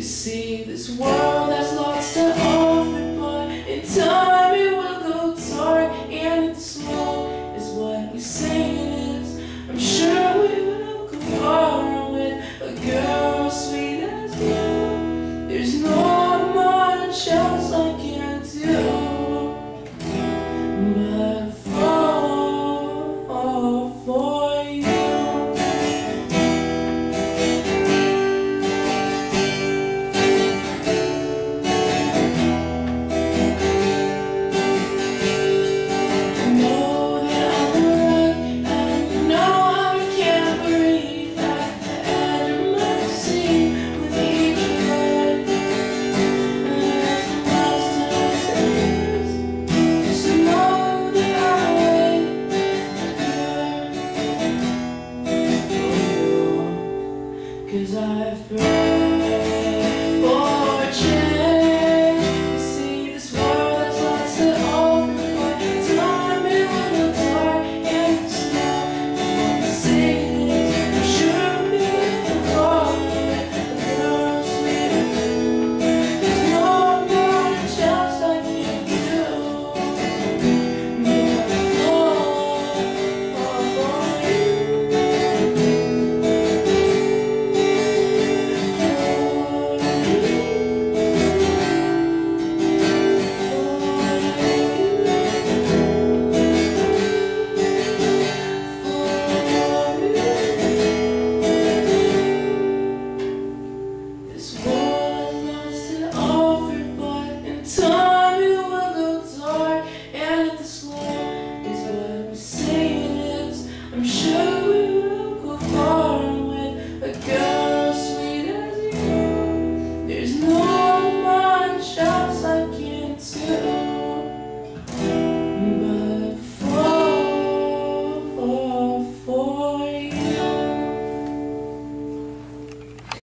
You see, this world has lots to offer, but in time it will go dark, and the slow is what we say it is. I'm sure we will go far with a girl sweet as you. There's not 'cause I've prayed. I'm sure.